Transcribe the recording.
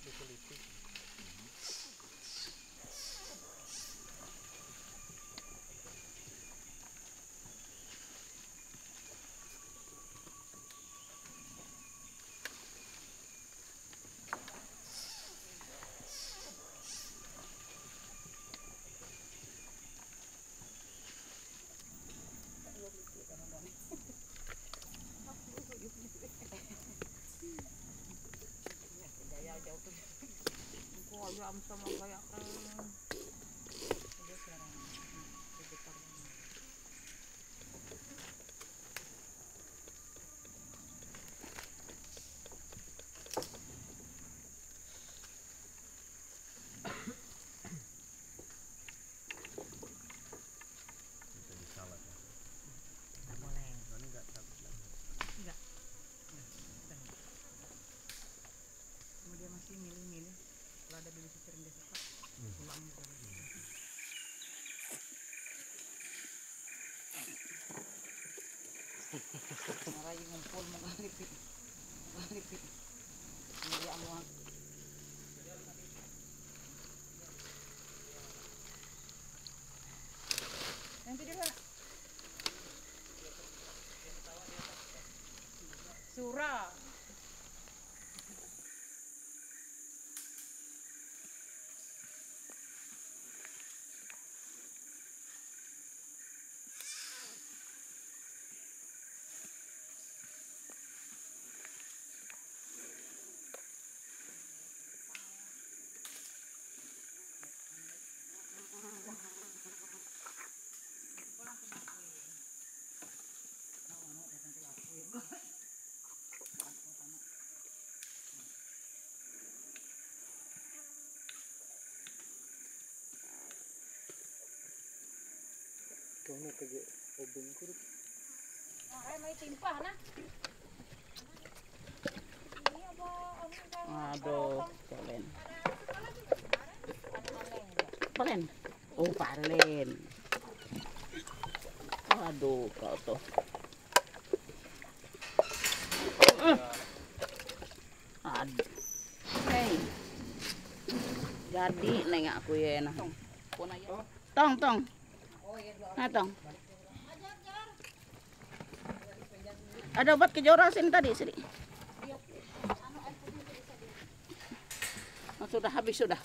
questo ciclo qui uyam sama kayak kan. Ngumpul mo. Nanti dia. Surah. Obeng kurut. Ay, may timpah na. Aduh, palen. Palen. Oh, palen. Aduh, kau tuh. Uh. Aduh. Hey. Jadi neng aku ya nah. Tong, tong. Nah, tong. Ada obat kejorasin tadi, Sri. Oh, sudah habis sudah.